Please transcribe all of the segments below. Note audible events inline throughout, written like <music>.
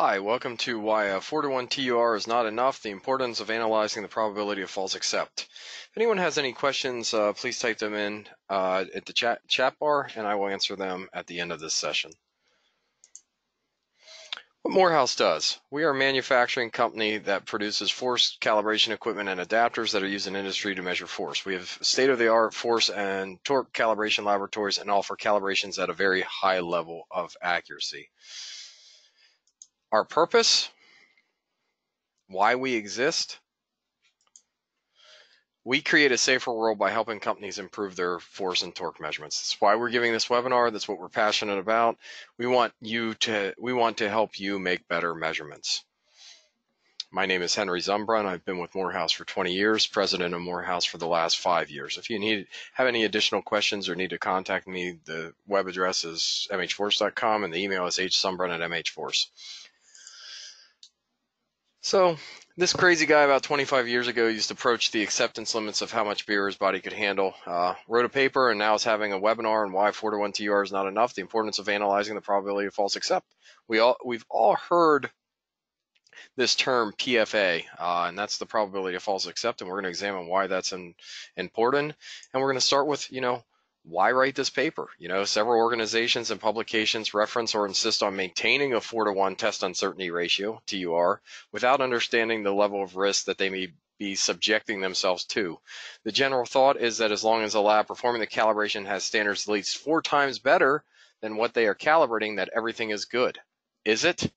Hi, welcome to why a 4 to 1 TUR is not enough, the importance of analyzing the probability of false accept. If anyone has any questions, uh, please type them in uh, at the chat, chat bar and I will answer them at the end of this session. What Morehouse does, we are a manufacturing company that produces force calibration equipment and adapters that are used in industry to measure force. We have state-of-the-art force and torque calibration laboratories and offer calibrations at a very high level of accuracy. Our purpose, why we exist, we create a safer world by helping companies improve their force and torque measurements. That's why we're giving this webinar. That's what we're passionate about. We want you to we want to help you make better measurements. My name is Henry Zumbrun. I've been with Morehouse for 20 years, president of Morehouse for the last five years. If you need have any additional questions or need to contact me, the web address is mhforce.com and the email is hzumbrun at mhforce. So this crazy guy about 25 years ago used to approach the acceptance limits of how much beer his body could handle. Uh, wrote a paper and now is having a webinar on why 4 to 1 TUR is not enough. The importance of analyzing the probability of false accept. We all we've all heard this term PFA, uh, and that's the probability of false accept, and we're going to examine why that's in, important. And we're going to start with you know why write this paper? You know, several organizations and publications reference or insist on maintaining a four to one test uncertainty ratio, TUR, without understanding the level of risk that they may be subjecting themselves to. The general thought is that as long as a lab performing the calibration has standards at least four times better than what they are calibrating, that everything is good. Is it?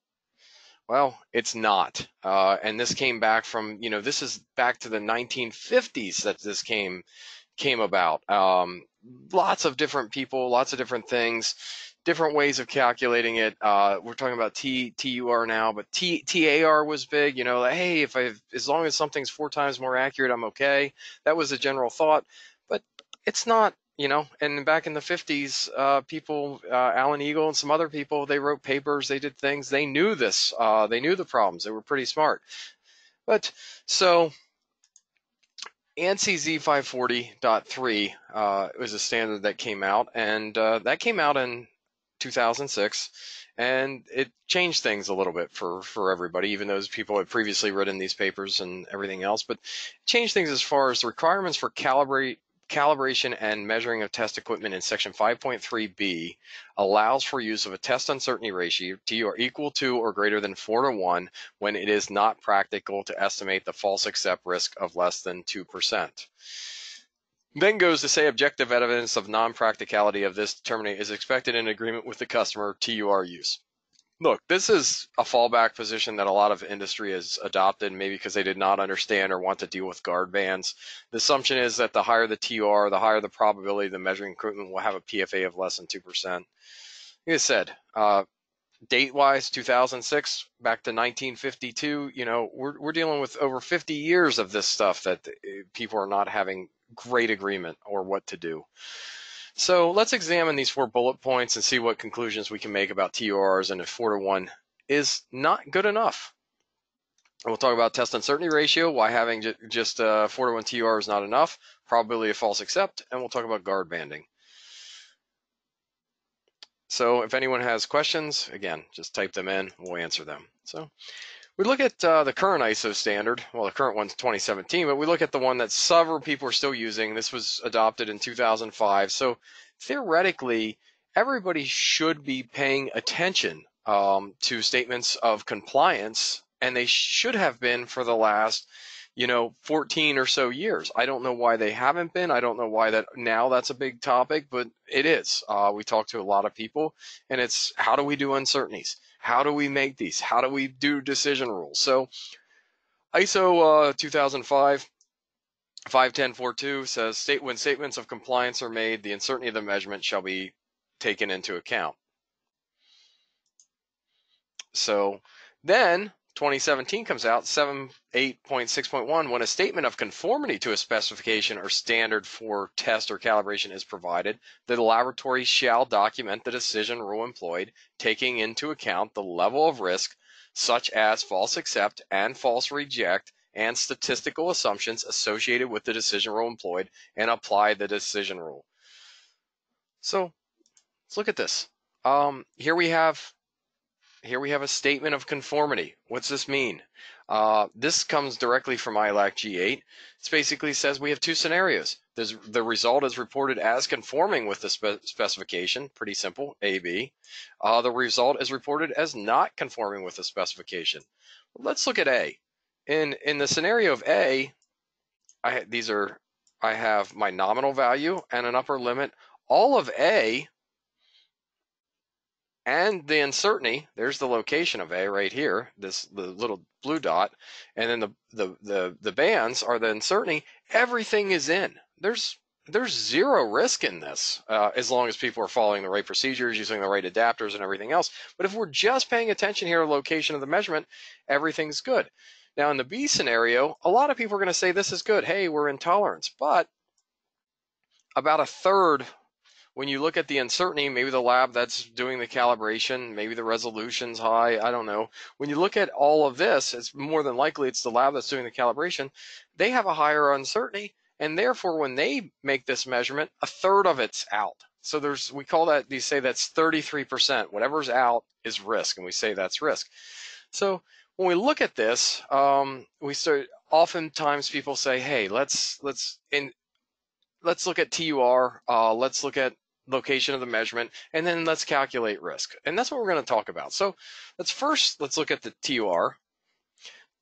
Well, it's not. Uh, and this came back from, you know, this is back to the 1950s that this came came about. Um, lots of different people, lots of different things, different ways of calculating it. Uh, we're talking about T TUR now, but T TAR was big. You know, like, hey, if I as long as something's four times more accurate, I'm okay. That was a general thought, but it's not. You know, and back in the 50s, uh, people, uh, Alan Eagle and some other people, they wrote papers, they did things, they knew this, uh, they knew the problems, they were pretty smart. But so ANSI Z540.3 uh, was a standard that came out, and uh, that came out in 2006, and it changed things a little bit for for everybody. Even those people had previously written these papers and everything else, but changed things as far as the requirements for calibrate calibration and measuring of test equipment in section 5.3b allows for use of a test uncertainty ratio TUR equal to or greater than 4 to 1 when it is not practical to estimate the false accept risk of less than 2%. Then goes to say objective evidence of non-practicality of this determination is expected in agreement with the customer TUR use look, this is a fallback position that a lot of industry has adopted, maybe because they did not understand or want to deal with guard bands. The assumption is that the higher the TR, the higher the probability the measuring equipment will have a PFA of less than 2%. Like I said, uh, date wise 2006 back to 1952 you know we're, we're dealing with over 50 years of this stuff that uh, people are not having great agreement or what to do so let's examine these four bullet points and see what conclusions we can make about TURs and if 4 to 1 is not good enough. we'll talk about test uncertainty ratio, why having just a 4 to 1 TUR is not enough, probability of false accept, and we'll talk about guard banding. So if anyone has questions, again, just type them in, we'll answer them. So we look at uh, the current ISO standard. Well, the current one's 2017, but we look at the one that several people are still using. This was adopted in 2005. So theoretically, everybody should be paying attention um, to statements of compliance, and they should have been for the last you know 14 or so years i don't know why they haven't been i don't know why that now that's a big topic but it is uh, we talk to a lot of people and it's how do we do uncertainties how do we make these? How do we do decision rules? So ISO uh, 2005 51042 says state when statements of compliance are made, the uncertainty of the measurement shall be taken into account. So then 2017 comes out 78.6.1 when a statement of conformity to a specification or standard for test or calibration is provided the laboratory shall document the decision rule employed taking into account the level of risk such as false accept and false reject and statistical assumptions associated with the decision rule employed and apply the decision rule. So let's look at this. Um, here we have here we have a statement of conformity. What's this mean? Uh, this comes directly from ILAC G8. It basically says we have two scenarios. There's, the result is reported as conforming with the spe specification, pretty simple, AB. Uh, the result is reported as not conforming with the specification. Let's look at A. In, in the scenario of A, I, these are, I have my nominal value and an upper limit. All of A and the uncertainty, there's the location of A right here, this the little blue dot, and then the the the, the bands are the uncertainty. Everything is in. There's there's zero risk in this uh, as long as people are following the right procedures, using the right adapters and everything else. But if we're just paying attention here to location of the measurement, everything's good. Now in the B scenario, a lot of people are going to say this is good. Hey, we're in tolerance, but about a third when you look at the uncertainty, maybe the lab that's doing the calibration, maybe the resolution's high, I don't know. When you look at all of this, it's more than likely it's the lab that's doing the calibration. They have a higher uncertainty, and therefore when they make this measurement, a third of it's out. So there's we call that, we say that's 33%. Whatever's out is risk, and we say that's risk. So when we look at this, um, we start oftentimes people say, hey, let's let's in let's look at TUR, uh, let's look at location of the measurement, and then let's calculate risk. And that's what we're going to talk about. So let's first, let's look at the TUR.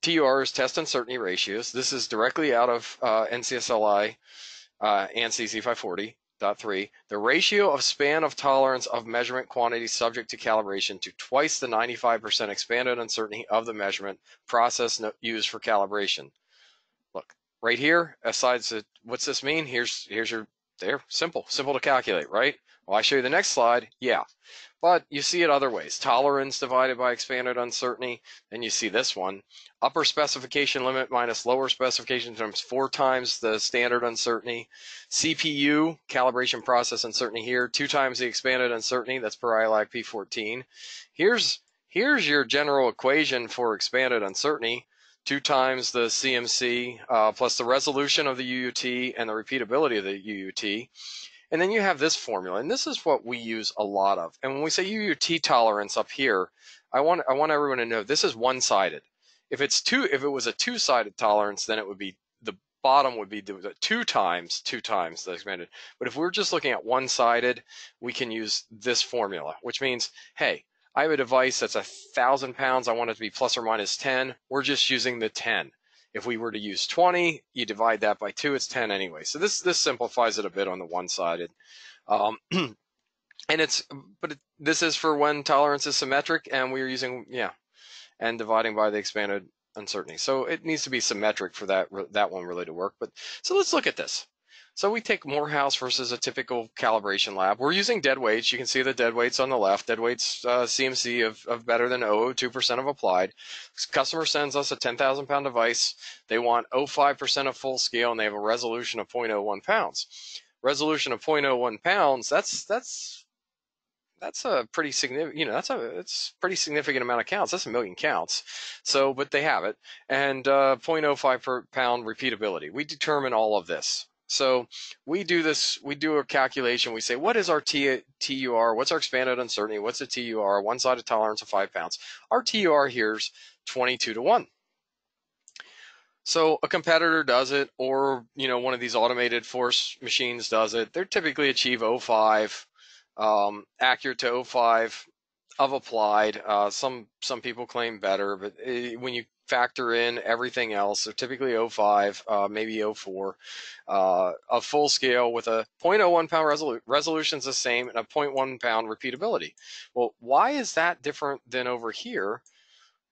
TUR is test uncertainty ratios. This is directly out of uh, NCSLI uh, ANSI Z540.3. The ratio of span of tolerance of measurement quantity subject to calibration to twice the 95% expanded uncertainty of the measurement process used for calibration. Right here, aside, what's this mean? Here's, here's your there, simple, simple to calculate, right? Well, I show you the next slide. Yeah, but you see it other ways. Tolerance divided by expanded uncertainty. Then you see this one. Upper specification limit minus lower specification terms four times the standard uncertainty. CPU, calibration process uncertainty here, two times the expanded uncertainty. That's per ILAC P14. Here's, here's your general equation for expanded uncertainty two times the CMC uh, plus the resolution of the UUT and the repeatability of the UUT. And then you have this formula, and this is what we use a lot of. And when we say UUT tolerance up here, I want I want everyone to know this is one-sided. If it's two, if it was a two-sided tolerance, then it would be the bottom would be the, two times two times the expanded. But if we're just looking at one-sided, we can use this formula, which means, hey, I have a device that's a thousand pounds. I want it to be plus or minus 10. We're just using the 10. If we were to use 20, you divide that by two, it's 10 anyway. So this, this simplifies it a bit on the one-sided. Um, <clears throat> and it's, but it, this is for when tolerance is symmetric and we're using, yeah, and dividing by the expanded uncertainty. So it needs to be symmetric for that, that one really to work. But so let's look at this. So we take Morehouse versus a typical calibration lab. We're using dead weights. You can see the dead weights on the left. Dead weights uh, CMC of, of better than 002% of applied. Customer sends us a 10,000 pound device. They want 05% of full scale and they have a resolution of 0.01 pounds. Resolution of 0.01 pounds, that's, that's, that's a pretty significant, you know, that's a, it's pretty significant amount of counts. That's a million counts. So, but they have it. And uh, 0.05 per pound repeatability. We determine all of this. So we do this, we do a calculation. We say, what is our T, TUR? What's our expanded uncertainty? What's the TUR? One sided tolerance of five pounds. Our TUR here's 22 to one. So a competitor does it, or you know one of these automated force machines does it. They typically achieve 05, um, accurate to 05 of applied. Uh, some some people claim better, but eh, when you factor in everything else. So typically 05, uh, maybe 04, uh, a full scale with a 0.01 pound resolu- resolution is the same and a 0.1 pound repeatability. Well, why is that different than over here?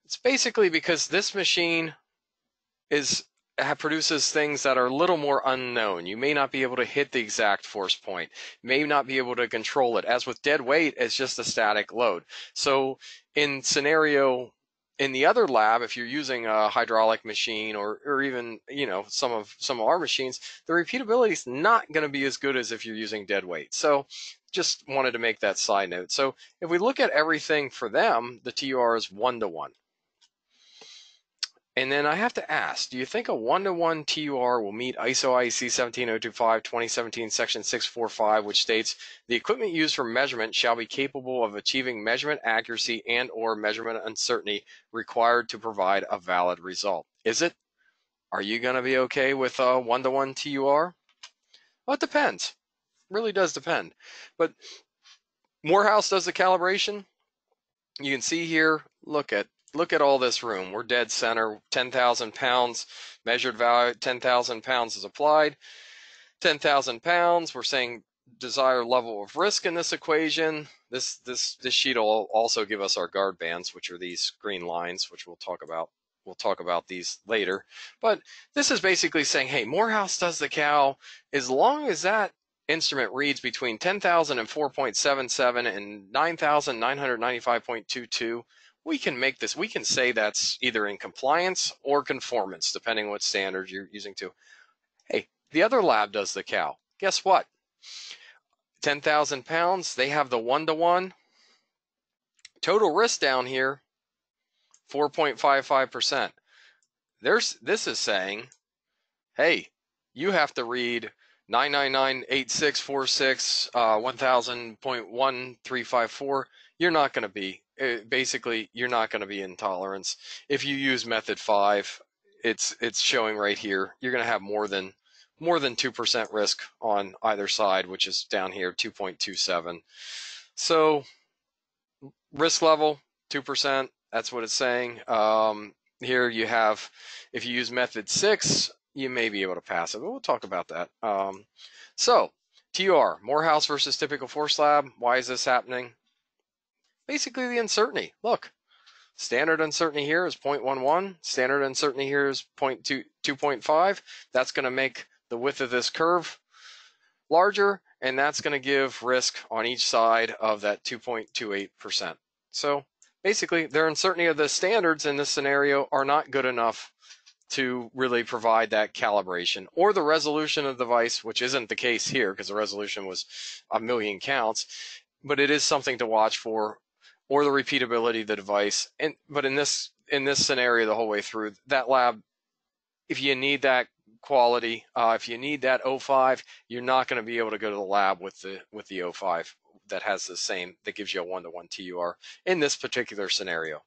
It's basically because this machine is produces things that are a little more unknown. You may not be able to hit the exact force point, may not be able to control it. As with dead weight, it's just a static load. So in scenario in the other lab, if you're using a hydraulic machine or, or even, you know, some of some of our machines, the repeatability is not going to be as good as if you're using dead weight. So just wanted to make that side note. So if we look at everything for them, the TUR is one to one. And then I have to ask, do you think a one-to-one TUR will meet ISO IEC 17025 2017 section 645, which states the equipment used for measurement shall be capable of achieving measurement accuracy and or measurement uncertainty required to provide a valid result? Is it? Are you going to be okay with a one-to-one TUR? Well, it depends. It really does depend. But Morehouse does the calibration. You can see here, look at look at all this room. We're dead center, 10,000 pounds, measured value, 10,000 pounds is applied. 10,000 pounds, we're saying desired level of risk in this equation. This, this, this sheet will also give us our guard bands, which are these green lines, which we'll talk about. We'll talk about these later. But this is basically saying, hey, Morehouse does the cow. as long as that instrument reads between 10,000 and 4.77 and 9,995.22 we can make this, we can say that's either in compliance or conformance, depending on what standard you're using to. Hey, the other lab does the cow. Guess what? 10,000 pounds, they have the one to one. Total risk down here, 4.55%. There's, this is saying, hey, you have to read 9998646 uh, 1000.1354. You're not going to be uh, basically you're not going to be in tolerance. If you use method five, it's it's showing right here. You're going to have more than more than two percent risk on either side, which is down here 2.27. So risk level two percent. That's what it's saying. Um, here you have if you use method six, you may be able to pass it, but we'll talk about that. Um, so TR, Morehouse versus typical force lab. Why is this happening? Basically the uncertainty. Look, standard uncertainty here is 0.11. Standard uncertainty here is 0.2, 2.5. That's going to make the width of this curve larger, and that's going to give risk on each side of that 2.28%. So basically, their uncertainty of the standards in this scenario are not good enough to really provide that calibration or the resolution of the device, which isn't the case here because the resolution was a million counts, but it is something to watch for or the repeatability of the device. And but in this in this scenario, the whole way through, that lab, if you need that quality, uh, if you need that O5, you're not going to be able to go to the lab with the with the O5 that has the same that gives you a one-to-one TUR in this particular scenario.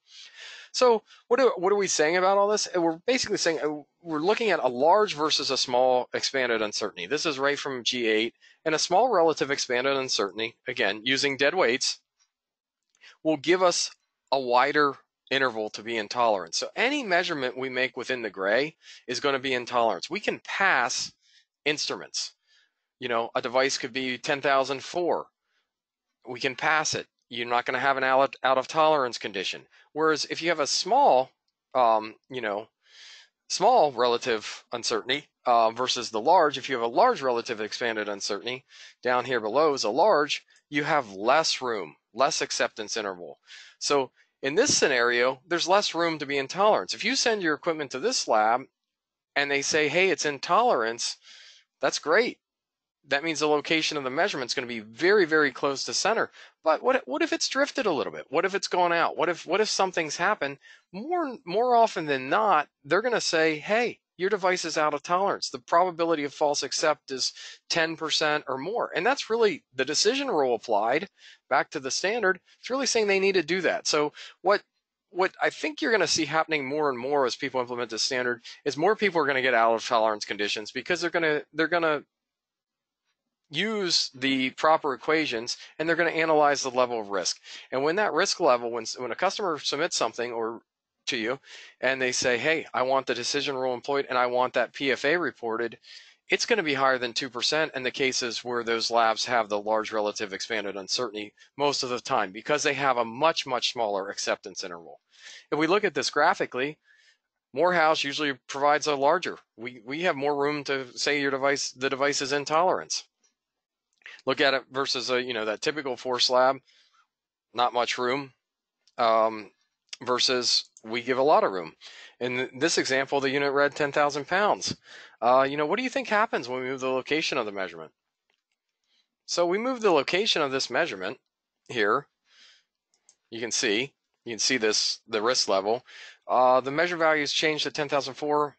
So what are, what are we saying about all this? We're basically saying uh, we're looking at a large versus a small expanded uncertainty. This is right from G8 and a small relative expanded uncertainty, again, using dead weights, will give us a wider interval to be in tolerance. So any measurement we make within the gray is going to be in tolerance. We can pass instruments. You know, a device could be 10,004. We can pass it. You're not going to have an out, of tolerance condition. Whereas if you have a small, um, you know, small relative uncertainty uh, versus the large, if you have a large relative expanded uncertainty, down here below is a large, you have less room less acceptance interval. So in this scenario, there's less room to be intolerance. If you send your equipment to this lab and they say, hey, it's intolerance, that's great. That means the location of the measurement is going to be very, very close to center. But what what if it's drifted a little bit? What if it's gone out? What if what if something's happened? More more often than not, they're going to say, "Hey, your device is out of tolerance. The probability of false accept is 10% or more. And that's really the decision rule applied back to the standard. It's really saying they need to do that. So what what I think you're going to see happening more and more as people implement this standard is more people are going to get out of tolerance conditions because they're going to they're going to use the proper equations and they're going to analyze the level of risk. And when that risk level, when, when a customer submits something or to you and they say, hey, I want the decision rule employed and I want that PFA reported, it's going to be higher than 2% in the cases where those labs have the large relative expanded uncertainty most of the time because they have a much, much smaller acceptance interval. If we look at this graphically, Morehouse usually provides a larger. We, we have more room to say your device, the device is in tolerance. Look at it versus a, you know, that typical force lab, not much room. Um, versus we give a lot of room. In this example, the unit read 10,000 pounds. Uh, you know, what do you think happens when we move the location of the measurement? So we move the location of this measurement here. You can see you can see this the risk level. Uh, the measure value has changed to 10,004.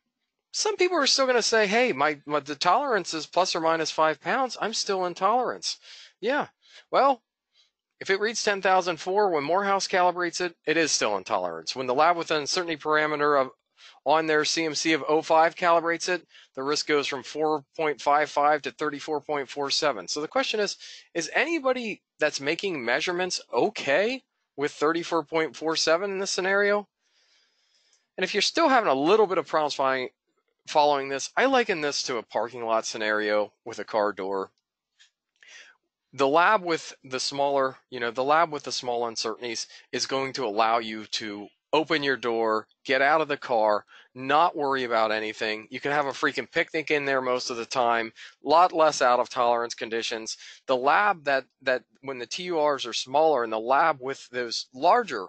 Some people are still going to say, "Hey, my, my the tolerance is plus or minus five pounds. I'm still in tolerance." Yeah. Well, if it reads 10,004 when Morehouse calibrates it, it is still in tolerance. When the lab with an uncertainty parameter of on their CMC of 05 calibrates it, the risk goes from 4.55 to 34.47. So the question is, is anybody that's making measurements okay with 34.47 in this scenario? And if you're still having a little bit of problems following, following this, I liken this to a parking lot scenario with a car door. The lab with the smaller, you know, the lab with the small uncertainties is going to allow you to open your door, get out of the car, not worry about anything. You can have a freaking picnic in there most of the time. Lot less out of tolerance conditions. The lab that that when the TURs are smaller and the lab with those larger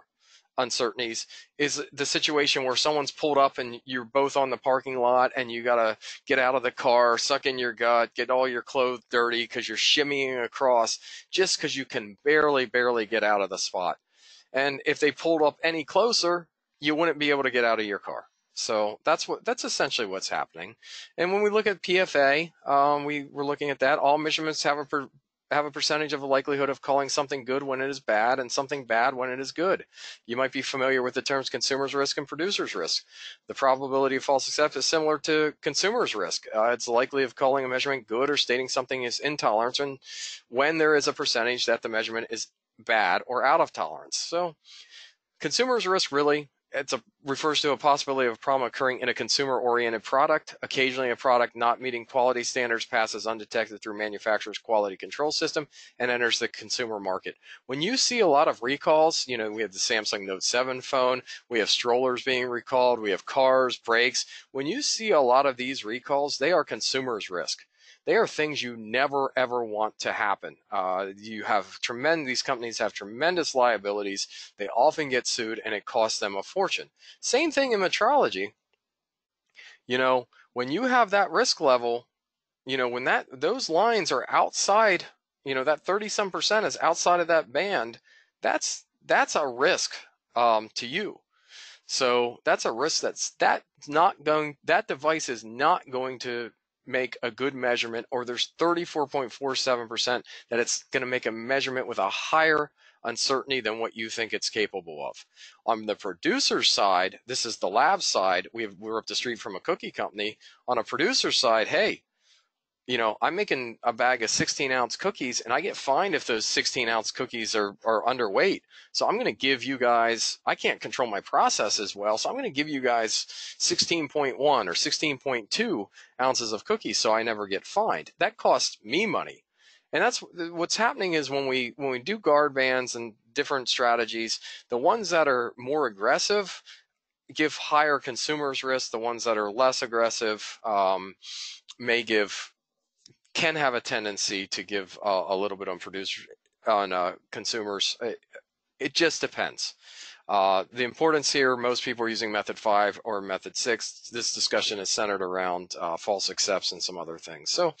uncertainties is the situation where someone's pulled up and you're both on the parking lot and you got to get out of the car, suck in your gut, get all your clothes dirty because you're shimmying across just because you can barely, barely get out of the spot. And if they pulled up any closer, you wouldn't be able to get out of your car. So that's what that's essentially what's happening. And when we look at PFA, um, we were looking at that. All measurements have a per, have a percentage of the likelihood of calling something good when it is bad and something bad when it is good. You might be familiar with the terms consumer's risk and producer's risk. The probability of false accept is similar to consumer's risk. Uh, it's likely of calling a measurement good or stating something is intolerance and when there is a percentage that the measurement is bad or out of tolerance. So consumer's risk really it refers to a possibility of a problem occurring in a consumer oriented product. Occasionally, a product not meeting quality standards passes undetected through manufacturer's quality control system and enters the consumer market. When you see a lot of recalls, you know, we have the Samsung Note 7 phone, we have strollers being recalled, we have cars, brakes. When you see a lot of these recalls, they are consumers' risk they are things you never ever want to happen. Uh, you have tremendous, these companies have tremendous liabilities. They often get sued and it costs them a fortune. Same thing in metrology. You know, when you have that risk level, you know, when that, those lines are outside, you know, that 30 some percent is outside of that band, that's, that's a risk, um, to you. So that's a risk that's that's not going that device is not going to make a good measurement, or there's 34.47% that it's going to make a measurement with a higher uncertainty than what you think it's capable of. On the producer side, this is the lab side. We have, we're up the street from a cookie company. On a producer side, hey, you know, I'm making a bag of 16 ounce cookies and I get fined if those 16 ounce cookies are, are underweight. So I'm going to give you guys, I can't control my process as well. So I'm going to give you guys 16.1 or 16.2 ounces of cookies so I never get fined. That costs me money. And that's what's happening is when we, when we do guard bands and different strategies, the ones that are more aggressive give higher consumers risk. The ones that are less aggressive, um, may give can have a tendency to give uh, a little bit on producers on uh, consumers. It, it, just depends. Uh, the importance here, most people are using method five or method six. This discussion is centered around uh, false accepts and some other things. So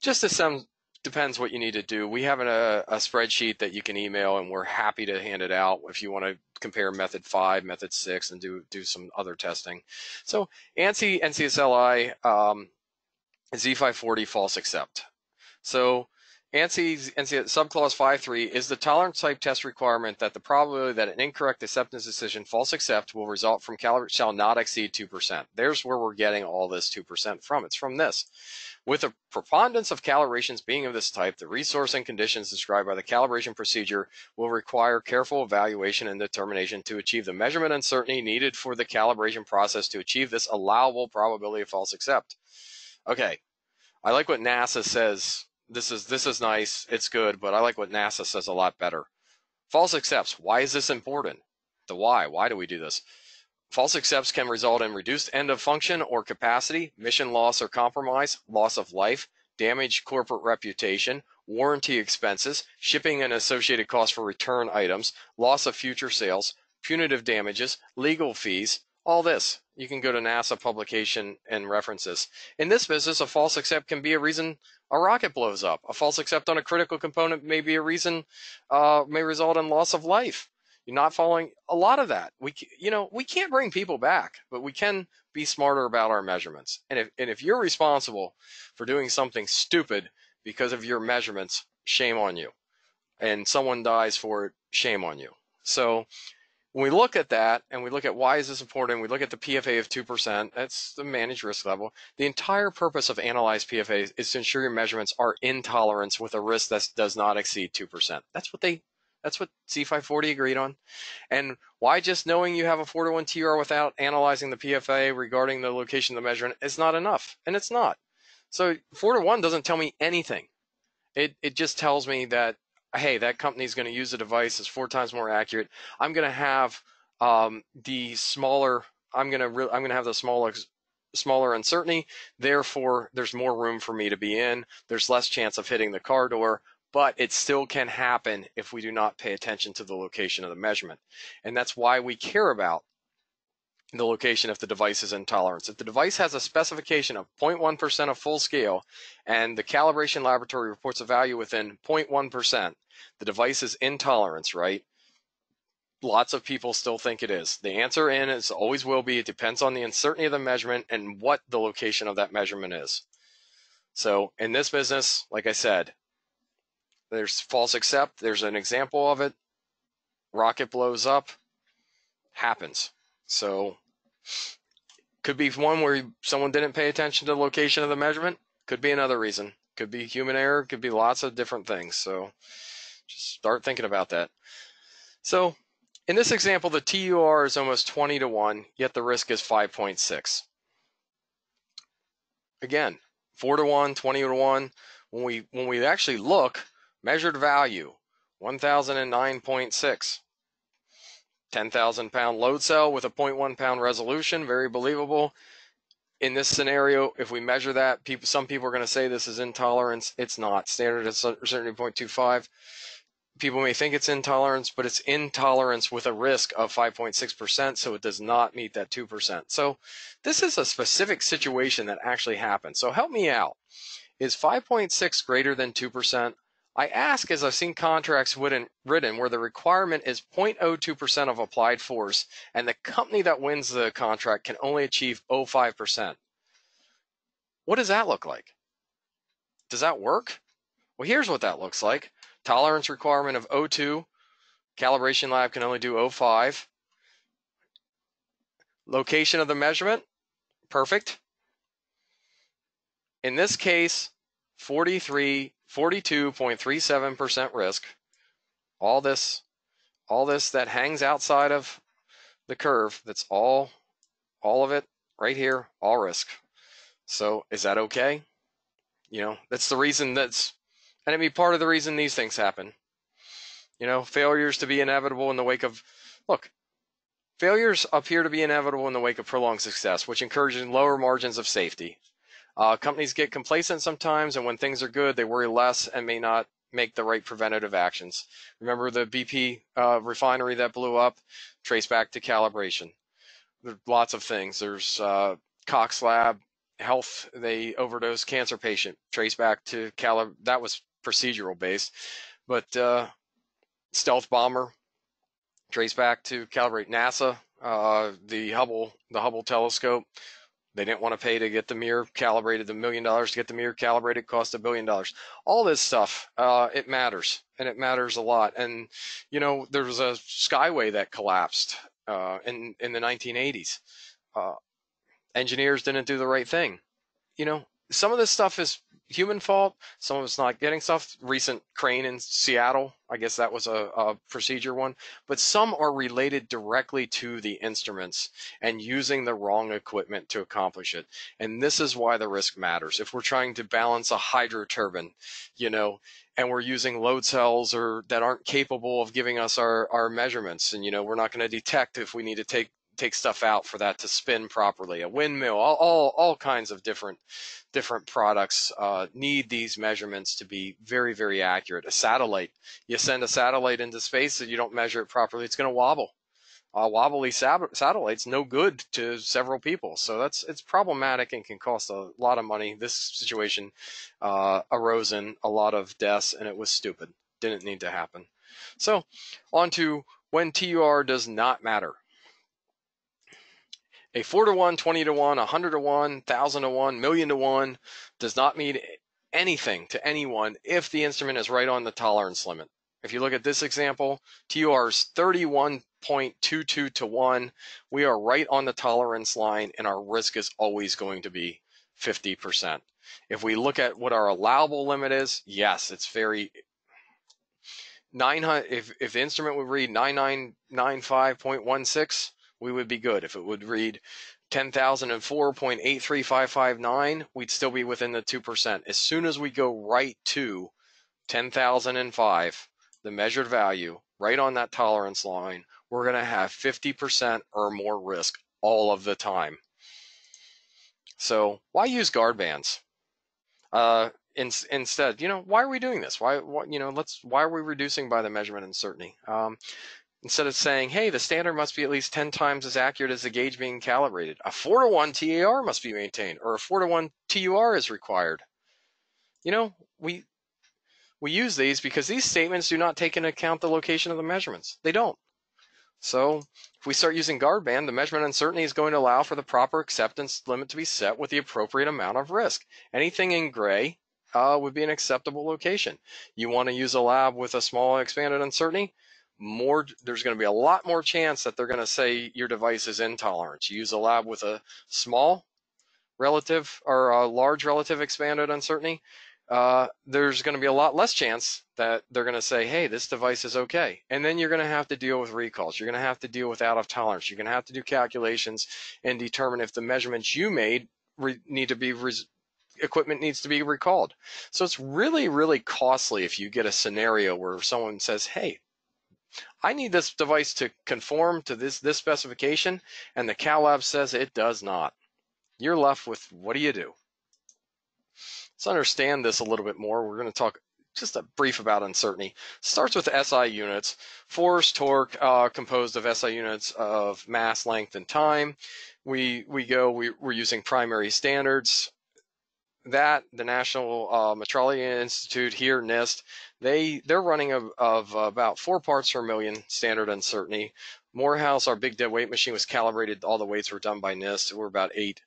just to some depends what you need to do. We have a, a, spreadsheet that you can email, and we're happy to hand it out if you want to compare method five, method six, and do do some other testing. So ANSI NCSLI um, Z540 false accept. So ANSI, ANSI subclause 5.3 is the tolerance type test requirement that the probability that an incorrect acceptance decision, false accept, will result from caliber shall not exceed 2%. There's where we're getting all this 2% from. It's from this. With a preponderance of calibrations being of this type, the resource and conditions described by the calibration procedure will require careful evaluation and determination to achieve the measurement uncertainty needed for the calibration process to achieve this allowable probability of false accept. Okay, I like what NASA says. This is this is nice. It's good, but I like what NASA says a lot better. False accepts. Why is this important? The why. Why do we do this? False accepts can result in reduced end of function or capacity, mission loss or compromise, loss of life, damaged corporate reputation, warranty expenses, shipping and associated costs for return items, loss of future sales, punitive damages, legal fees, all this. You can go to NASA publication and references. In this business, a false accept can be a reason a rocket blows up. A false accept on a critical component may be a reason, uh, may result in loss of life. You're not following a lot of that. We, you know, we can't bring people back, but we can be smarter about our measurements. And if, and if you're responsible for doing something stupid because of your measurements, shame on you. And someone dies for it, shame on you. So when we look at that and we look at why is this important, we look at the PFA of 2%, that's the managed risk level. The entire purpose of analyzed PFA is to ensure your measurements are in tolerance with a risk that does not exceed 2%. That's what they that's what Z540 agreed on. And why just knowing you have a 4 to 1 TR without analyzing the PFA regarding the location of the measurement is not enough. And it's not. So 4 to 1 doesn't tell me anything. It, it just tells me that, hey, that company is going to use a device that's four times more accurate. I'm going to have um, the smaller, I'm going to, re- I'm going to have the smaller, smaller uncertainty. Therefore, there's more room for me to be in. There's less chance of hitting the car door but it still can happen if we do not pay attention to the location of the measurement. And that's why we care about the location if the device is in tolerance. If the device has a specification of 0.1% of full scale and the calibration laboratory reports a value within 0.1%, the device is intolerance, right? Lots of people still think it is. The answer in is always will be. It depends on the uncertainty of the measurement and what the location of that measurement is. So in this business, like I said, there's false accept. There's an example of it. Rocket blows up. Happens. So could be one where someone didn't pay attention to the location of the measurement. Could be another reason. Could be human error. Could be lots of different things. So just start thinking about that. So in this example, the TUR is almost 20 to 1, yet the risk is 5.6. Again, 4 to 1, 20 to 1. When we when we actually look, Measured value 1009.6. 10,000 pound load cell with a 0.1 pound resolution, very believable. In this scenario, if we measure that, people, some people are going to say this is intolerance. It's not. Standard is certainly 0.25. People may think it's intolerance, but it's intolerance with a risk of 5.6%, so it does not meet that 2%. So this is a specific situation that actually happened. So help me out. Is 5.6 greater than 2%? I ask as I've seen contracts written, where the requirement is 0.02% of applied force, and the company that wins the contract can only achieve 0.5%. What does that look like? Does that work? Well, here's what that looks like. Tolerance requirement of 0.2. Calibration lab can only do 0.5. Location of the measurement, perfect. In this case, 43 42.37% risk. All this, all this that hangs outside of the curve, that's all, all of it right here, all risk. So is that okay? You know, that's the reason that's, and I mean, part of the reason these things happen. You know, failures to be inevitable in the wake of, look, failures appear to be inevitable in the wake of prolonged success, which encourages lower margins of safety. Uh, companies get complacent sometimes, and when things are good, they worry less and may not make the right preventative actions. Remember the BP uh, refinery that blew up? Trace back to calibration. There's lots of things. There's uh, Cox Lab Health. They overdosed cancer patient. Trace back to calib. That was procedural based, but uh, stealth bomber. Trace back to calibrate NASA. Uh, the Hubble, the Hubble telescope they didn't want to pay to get the mirror calibrated. The million dollars to get the mirror calibrated cost a billion dollars. All this stuff, uh, it matters, and it matters a lot. And you know, there was a Skyway that collapsed uh, in in the 1980s. Uh, engineers didn't do the right thing. You know, some of this stuff is human fault. Some of it's not getting stuff. Recent crane in Seattle, I guess that was a, a, procedure one. But some are related directly to the instruments and using the wrong equipment to accomplish it. And this is why the risk matters. If we're trying to balance a hydro turbine, you know, and we're using load cells or that aren't capable of giving us our, our measurements, and you know, we're not going to detect if we need to take take stuff out for that to spin properly. A windmill, all all, all kinds of different different products uh, need these measurements to be very very accurate. A satellite, you send a satellite into space and you don't measure it properly, it's going to wobble. Uh, wobbly satellites no good to several people, so that's it's problematic and can cost a lot of money. This situation uh, arose in a lot of deaths, and it was stupid. Didn't need to happen. So, on to when TUR does not matter. A 4 to 1, 20 to 1, 100 to 1, 1,000 to 1, million to 1 does not mean anything to anyone if the instrument is right on the tolerance limit. If you look at this example, TUR is 31.22 to 1. We are right on the tolerance line, and our risk is always going to be 50%. If we look at what our allowable limit is, yes, it's very 900 if, if the instrument would read 9995.16 we would be good if it would read 10,004.83559 we'd still be within the 2% as soon as we go right to 10,005 the measured value right on that tolerance line we're going to have 50% or more risk all of the time so why use guard bands uh, in, instead, you know, why are we doing this? Why, why, you know, let's, why are we reducing by the measurement uncertainty? Um, instead of saying, hey, the standard must be at least 10 times as accurate as the gauge being calibrated, a 4 to 1 TAR must be maintained, or a 4 to 1 TUR is required. You know, we, we use these because these statements do not take into account the location of the measurements. They don't. So if we start using guard band, the measurement uncertainty is going to allow for the proper acceptance limit to be set with the appropriate amount of risk. Anything in gray uh, would be an acceptable location. You want to use a lab with a small expanded uncertainty, more there's going to be a lot more chance that they're going to say your device is intolerant. You use a lab with a small relative or a large relative expanded uncertainty, uh, there's going to be a lot less chance that they're going to say, hey, this device is okay. And then you're going to have to deal with recalls. You're going to have to deal with out of tolerance. You're going to have to do calculations and determine if the measurements you made need to be equipment needs to be recalled. So it's really, really costly if you get a scenario where someone says, hey, I need this device to conform to this, this specification, and the Cal Lab says it does not. You're left with what do you do? Let's understand this a little bit more. We're going to talk just a brief about uncertainty. Starts with SI units. Force, torque, uh, composed of SI units of mass, length, and time. We we go. We, we're using primary standards that the National uh, Metrology Institute here, NIST, they they're running of, of about four parts per million standard uncertainty. Morehouse, our big dead weight machine, was calibrated. All the weights were done by NIST. We're about eight.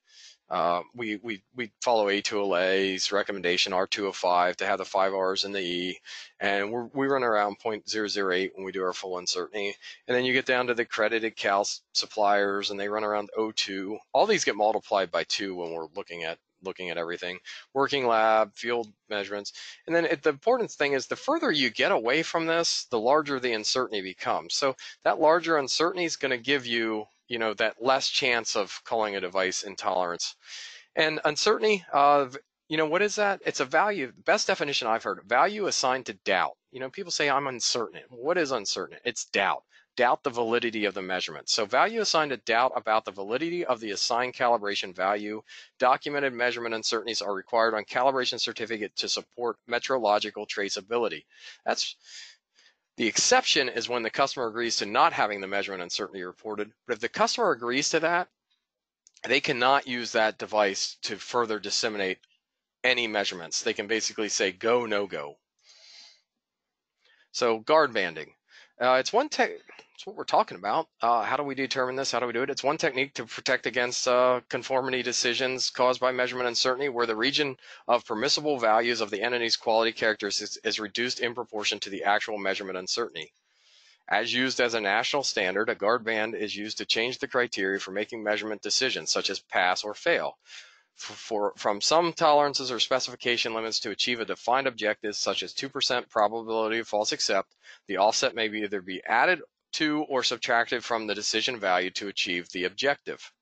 Uh, we we we follow A2LA's recommendation R205 to have the five R's in the E, and we we run around 0.008 when we do our full uncertainty. And then you get down to the credited cal suppliers, and they run around O2. All these get multiplied by two when we're looking at looking at everything, working lab, field measurements. And then it, the important thing is the further you get away from this, the larger the uncertainty becomes. So that larger uncertainty is going to give you, you know, that less chance of calling a device intolerance. And uncertainty, uh, you know, what is that? It's a value, best definition I've heard, value assigned to doubt. You know, people say I'm uncertain. What is uncertain? It's doubt doubt the validity of the measurement. So value assigned a doubt about the validity of the assigned calibration value. Documented measurement uncertainties are required on calibration certificate to support metrological traceability. That's the exception is when the customer agrees to not having the measurement uncertainty reported. But if the customer agrees to that, they cannot use that device to further disseminate any measurements. They can basically say go, no go. So guard banding. Uh, it's one tech. It's what we're talking about. Uh, how do we determine this? How do we do it? It's one technique to protect against uh, conformity decisions caused by measurement uncertainty, where the region of permissible values of the entity's quality characteristics is reduced in proportion to the actual measurement uncertainty. As used as a national standard, a guard band is used to change the criteria for making measurement decisions, such as pass or fail for, from some tolerances or specification limits to achieve a defined objective such as 2% probability of false accept, the offset may be either be added to or subtracted from the decision value to achieve the objective.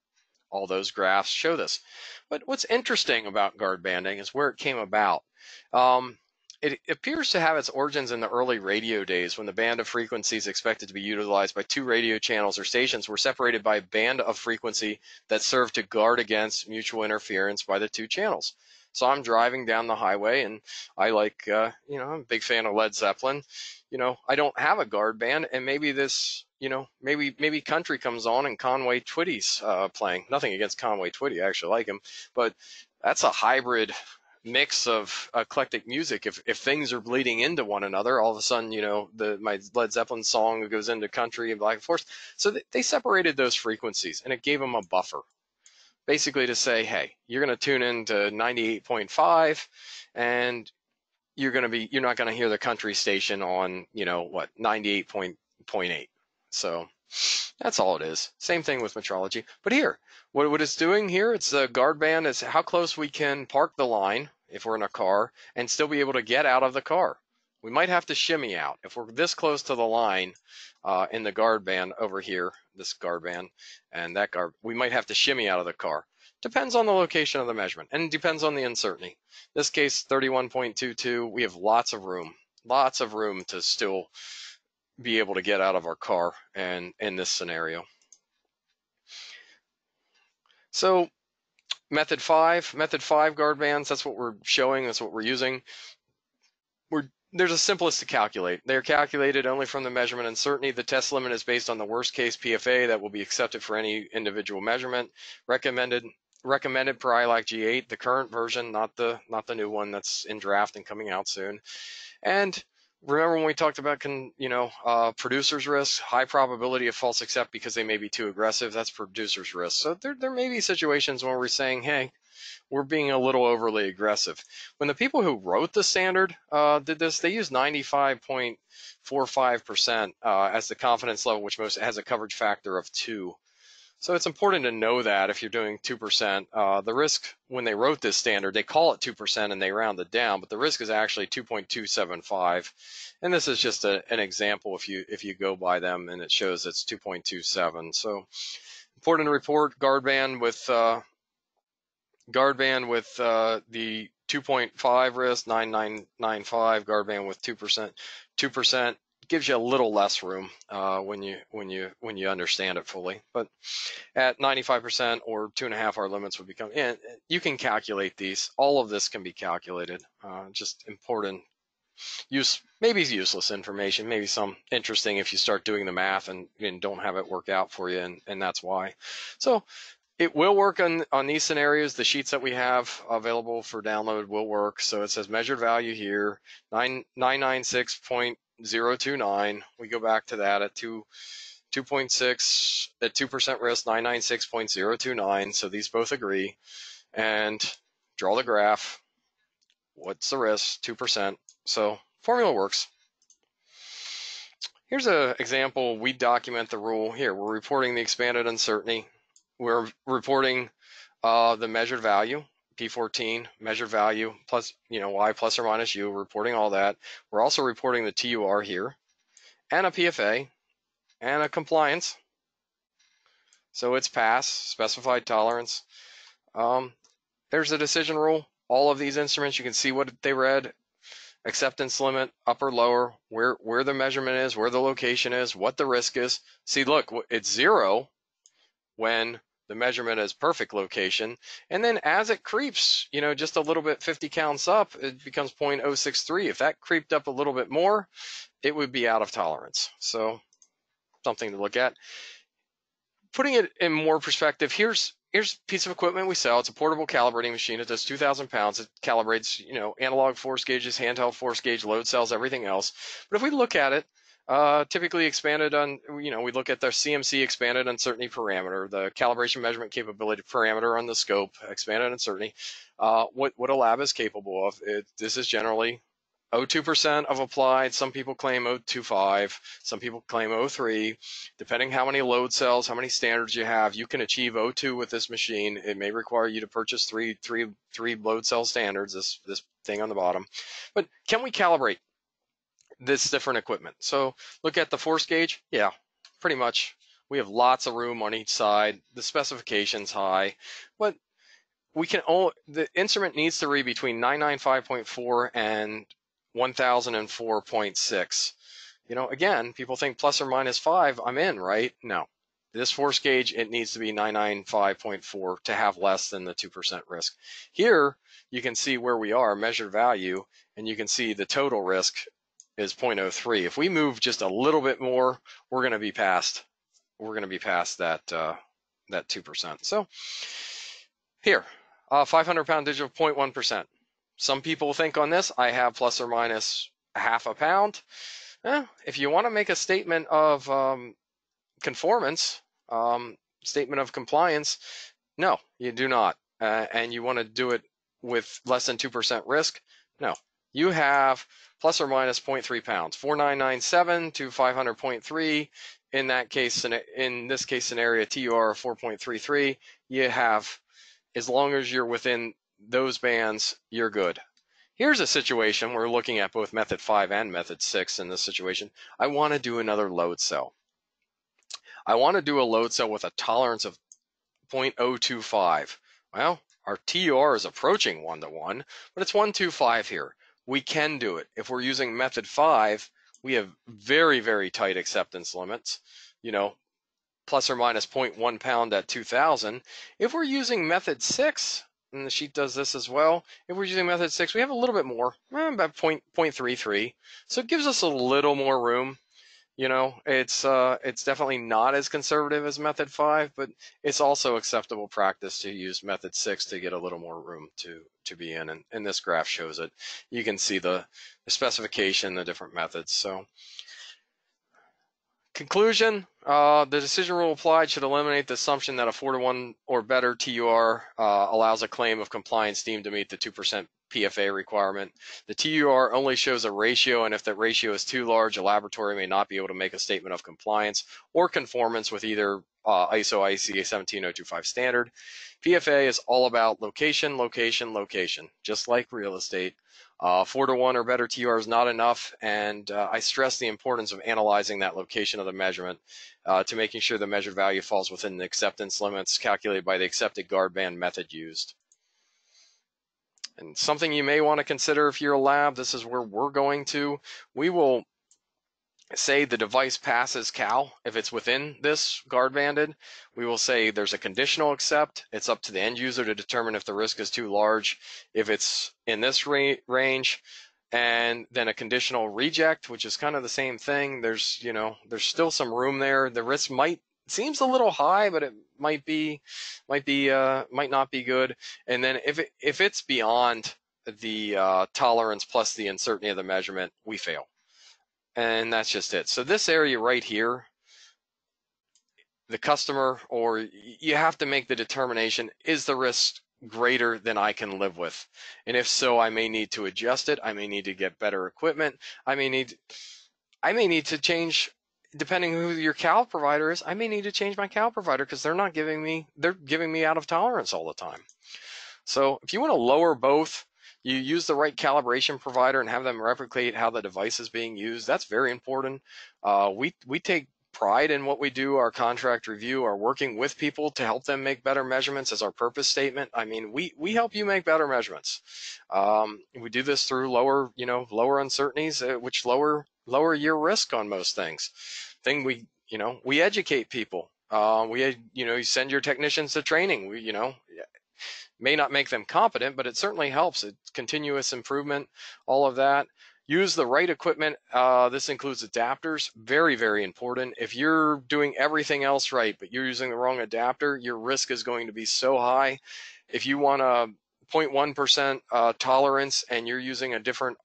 All those graphs show this. But what's interesting about guard banding is where it came about. Um, it appears to have its origins in the early radio days when the band of frequencies expected to be utilized by two radio channels or stations were separated by a band of frequency that served to guard against mutual interference by the two channels. So I'm driving down the highway and I like, uh, you know, I'm a big fan of Led Zeppelin. You know, I don't have a guard band and maybe this, you know, maybe maybe country comes on and Conway Twitty's uh, playing. Nothing against Conway Twitty, I actually like him, but that's a hybrid mix of eclectic music. If if things are bleeding into one another, all of a sudden, you know, the my Led Zeppelin song goes into country and Black Forest. So they separated those frequencies, and it gave them a buffer, basically to say, hey, you're going to tune into 98.5, and you're going to be you're not going to hear the country station on you know what 98.8. So that's all it is. Same thing with metrology. But here, what, what it's doing here, it's the guard band is how close we can park the line if we're in a car and still be able to get out of the car. We might have to shimmy out. If we're this close to the line uh, in the guard band over here, this guard band and that guard, we might have to shimmy out of the car. Depends on the location of the measurement and depends on the uncertainty. This case, 31.22, we have lots of room, lots of room to still be able to get out of our car and in this scenario. So method five, method five guard bands, that's what we're showing, that's what we're using. We're there's a simplest to calculate. They're calculated only from the measurement uncertainty. The test limit is based on the worst case PFA that will be accepted for any individual measurement. Recommended recommended per ILAC G8, the current version, not the not the new one that's in draft and coming out soon. And remember when we talked about can you know uh, producers risk high probability of false accept because they may be too aggressive that's producers risk. So there, there may be situations where we're saying hey we're being a little overly aggressive. When the people who wrote the standard uh, did this they used 95.45% uh, as the confidence level which most has a coverage factor of two so it's important to know that if you're doing 2%, uh, the risk when they wrote this standard, they call it 2% and they round it down, but the risk is actually 2.275. And this is just a, an example if you if you go by them and it shows it's 2.27. So important to report guard band with uh, guard band with uh, the 2.5 risk 9995 guard band with 2% 2% gives you a little less room uh, when you when you when you understand it fully. But at 95% or two and a half hour limits would become. And you can calculate these. All of this can be calculated. Uh, just important use maybe useless information maybe some interesting if you start doing the math and, and don't have it work out for you and, and that's why so it will work on on these scenarios the sheets that we have available for download will work so it says measured value here 9 996 point 029. We go back to that at 2, 2.6 at 2% risk, 996.029. So these both agree. And draw the graph. What's the risk? 2%. So formula works. Here's an example. We document the rule here. We're reporting the expanded uncertainty. We're reporting uh, the measured value. P14 measured value plus, you know, Y plus or minus U, reporting all that. We're also reporting the TUR here and a PFA and a compliance. So it's pass, specified tolerance. Um, there's a decision rule. All of these instruments, you can see what they read, acceptance limit, upper, lower, where, where the measurement is, where the location is, what the risk is. See, look, it's zero when the measurement as perfect location. And then as it creeps, you know, just a little bit 50 counts up, it becomes 0.063. If that creeped up a little bit more, it would be out of tolerance. So something to look at. Putting it in more perspective, here's here's a piece of equipment we sell. It's a portable calibrating machine. It does 2,000 pounds. It calibrates, you know, analog force gauges, handheld force gauge, load cells, everything else. But if we look at it, uh, typically expanded on, you know, we look at the CMC expanded uncertainty parameter, the calibration measurement capability parameter on the scope, expanded uncertainty. Uh, what, what a lab is capable of. It, this is generally 02% of applied. Some people claim 025. Some people claim 03. Depending how many load cells, how many standards you have, you can achieve 02 with this machine. It may require you to purchase three, three, three load cell standards. This this thing on the bottom. But can we calibrate? This different equipment. So look at the force gauge. Yeah, pretty much. We have lots of room on each side. The specification's high, but we can only, the instrument needs to read between 995.4 and 1004.6. You know, again, people think plus or minus five, I'm in, right? No. This force gauge, it needs to be 995.4 to have less than the 2% risk. Here, you can see where we are, measured value, and you can see the total risk is 0.03. If we move just a little bit more, we're going to be past. We're going to be past that uh, that two percent. So here, uh, 500 pound digital 0.1 percent. some people think on this I have plus or minus half a pound. Eh, if you want to make a statement of um, conformance, um, statement of compliance, no, you do not. Uh, and you want to do it with less than 2% risk, no. You have plus or minus 0.3 pounds, 4997 to 500.3. In that case, in this case scenario, TUR 4.33, you have, as long as you're within those bands, you're good. Here's a situation we're looking at both method 5 and method 6 in this situation. I want to do another load cell. I want to do a load cell with a tolerance of 0.025. Well, our TUR is approaching 1 to 1, but it's 125 here. We can do it. If we're using method 5, we have very, very tight acceptance limits, you know, plus or minus 0.1 pound at 2000. If we're using method 6, and the sheet does this as well, if we're using method 6, we have a little bit more, eh, about 0.33. So it gives us a little more room you know, it's uh, it's definitely not as conservative as method five, but it's also acceptable practice to use method six to get a little more room to to be in. And, and this graph shows it. You can see the, the specification, the different methods. So conclusion, uh, the decision rule applied should eliminate the assumption that a four to one or better TUR uh, allows a claim of compliance deemed to meet the 2% PFA requirement. The TUR only shows a ratio, and if that ratio is too large, a laboratory may not be able to make a statement of compliance or conformance with either uh, ISO IEC 17025 standard. PFA is all about location, location, location, just like real estate. Uh, four to one or better TUR is not enough, and uh, I stress the importance of analyzing that location of the measurement uh, to making sure the measured value falls within the acceptance limits calculated by the accepted guard band method used. And something you may want to consider if you're a lab, this is where we're going to. We will say the device passes CAL if it's within this guard banded. We will say there's a conditional accept. It's up to the end user to determine if the risk is too large. If it's in this ra range, and then a conditional reject, which is kind of the same thing. There's, you know, there's still some room there. The risk might seems a little high, but it might be might be uh, might not be good. And then if it, if it's beyond the uh, tolerance plus the uncertainty of the measurement, we fail. And that's just it. So this area right here, the customer or you have to make the determination is the risk greater than I can live with? And if so, I may need to adjust it. I may need to get better equipment. I may need I may need to change depending who your cal provider is, I may need to change my cal provider because they're not giving me they're giving me out of tolerance all the time. So if you want to lower both, you use the right calibration provider and have them replicate how the device is being used. That's very important. Uh, we we take pride in what we do. Our contract review our working with people to help them make better measurements as our purpose statement. I mean, we we help you make better measurements. Um, we do this through lower you know lower uncertainties, uh, which lower lower your risk on most things. Thing we, you know, we educate people. Uh, we, you know, you send your technicians to training. We, you know, may not make them competent, but it certainly helps. It's continuous improvement, all of that. Use the right equipment. Uh, this includes adapters. Very, very important. If you're doing everything else right, but you're using the wrong adapter, your risk is going to be so high. If you want a 0.1% uh, tolerance and you're using a different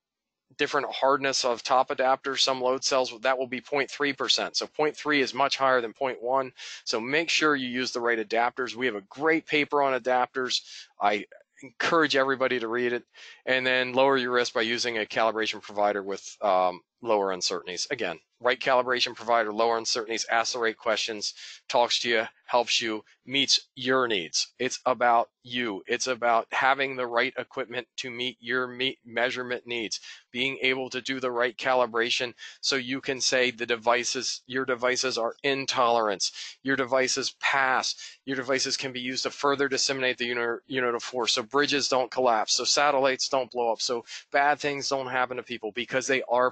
different hardness of top adapters. Some load cells, that will be 0.3%. So 0.3 is much higher than 0.1. So make sure you use the right adapters. We have a great paper on adapters. I encourage everybody to read it. And then lower your risk by using a calibration provider with um, lower uncertainties. Again, right calibration provider, lower uncertainties, asks the right questions, talks to you, helps you, meets your needs. It's about you. It's about having the right equipment to meet your meet measurement needs, being able to do the right calibration so you can say the devices, your devices are in tolerance, your devices pass, your devices can be used to further disseminate the unit, unit of force. So bridges don't collapse, so satellites don't blow up, so bad things don't happen to people because they are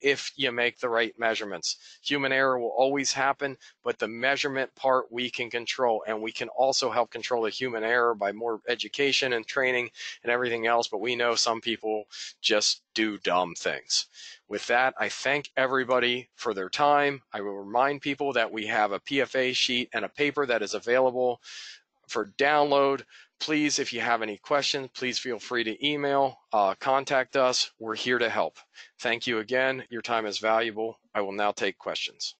if you make the right measurements. Human error will always happen, but the measurement part we can control, and we can also help control the human error by more education and training and everything else. But we know some people just do dumb things. With that, I thank everybody for their time. I will remind people that we have a PFA sheet and a paper that is available for download. Please, if you have any questions, please feel free to email, uh, contact us. We're here to help. Thank you again. Your time is valuable. I will now take questions.